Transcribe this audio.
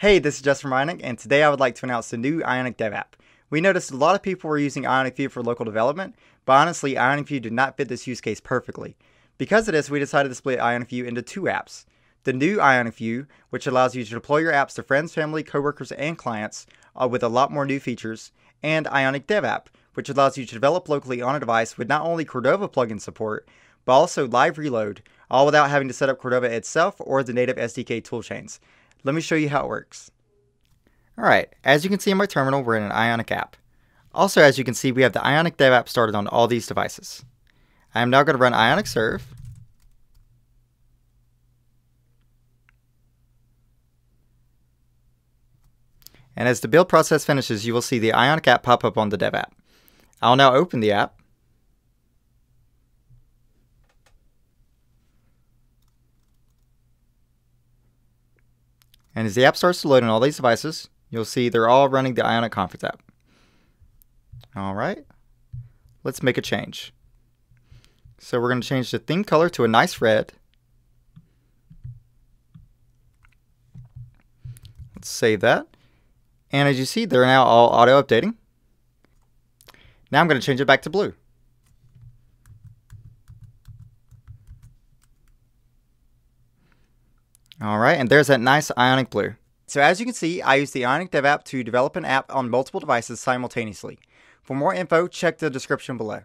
Hey, this is Justin Ionic, and today I would like to announce the new Ionic Dev app. We noticed a lot of people were using Ionic View for local development, but honestly, Ionic View did not fit this use case perfectly. Because of this, we decided to split Ionic View into two apps. The new Ionic View, which allows you to deploy your apps to friends, family, coworkers, and clients uh, with a lot more new features, and Ionic Dev app, which allows you to develop locally on a device with not only Cordova plugin support, but also live reload, all without having to set up Cordova itself or the native SDK toolchains. Let me show you how it works. Alright, as you can see in my terminal, we're in an Ionic app. Also, as you can see, we have the Ionic Dev app started on all these devices. I am now going to run Ionic Serve. And as the build process finishes, you will see the Ionic app pop up on the Dev app. I'll now open the app. And as the app starts to load on all these devices, you'll see they're all running the Ionic Conference app. All right, let's make a change. So we're going to change the theme color to a nice red. Let's save that. And as you see, they're now all auto updating. Now I'm going to change it back to blue. All right, and there's that nice Ionic Blue. So as you can see, I use the Ionic Dev app to develop an app on multiple devices simultaneously. For more info, check the description below.